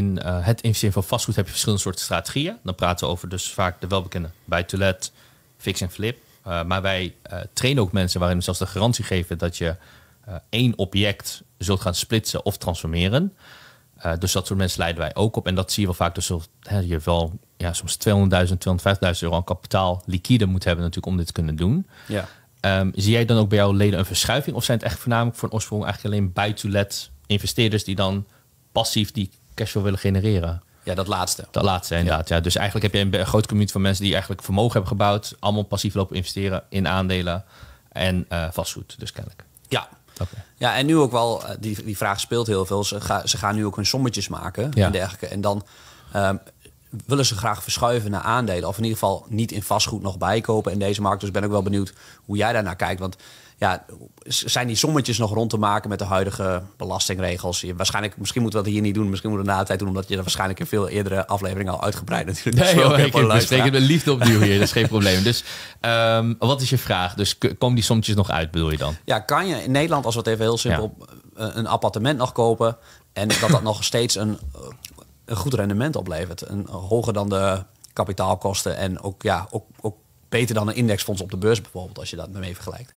in eh, het investeren van vastgoed heb je verschillende soorten strategieën. Dan praten we over dus vaak de welbekende buy-to-let, fix en flip. Uh, maar wij uh, trainen ook mensen waarin we zelfs de garantie geven dat je één object zult gaan splitsen of transformeren. dus dat soort mensen leiden wij ook op. En dat zie je wel vaak. Dus hè, je wel ja, soms 200.000, 250.000 euro aan kapitaal liquide moet hebben natuurlijk om dit te kunnen doen. Ja. Um, zie jij dan ook bij jouw leden een verschuiving? Of zijn het echt voornamelijk voor een oorsprong eigenlijk alleen buy-to-let investeerders die dan passief die cashflow willen genereren? Ja, dat laatste. Dat laatste, inderdaad. Ja. Dus eigenlijk heb je een groot community van mensen die eigenlijk vermogen hebben gebouwd, allemaal passief lopen investeren in aandelen en uh, vastgoed, dus kennelijk. Ja. Okay. Ja, en nu ook wel, die, die vraag speelt heel veel. Ze, ga, ze gaan nu ook hun sommetjes maken ja. en dergelijke. En dan um, willen ze graag verschuiven naar aandelen. Of in ieder geval niet in vastgoed nog bijkopen in deze markt. Dus ben ik wel benieuwd hoe jij daarnaar kijkt. Want ja, zijn die sommetjes nog rond te maken met de huidige belastingregels? Je, waarschijnlijk, misschien moeten we dat hier niet doen. Misschien moeten we na de tijd doen, omdat je er waarschijnlijk in veel eerdere afleveringen al uitgebreid natuurlijk. Nee, hoor, ik, ik spreken de liefde opnieuw hier, dat is geen probleem. Dus um, wat is je vraag? Dus komen die sommetjes nog uit, bedoel je dan? Ja, kan je in Nederland, als we het even heel simpel, ja. een appartement nog kopen en dat dat nog steeds een een goed rendement oplevert. Een, hoger dan de kapitaalkosten en ook, ja, ook, ook beter dan een indexfonds op de beurs bijvoorbeeld, als je dat mee vergelijkt.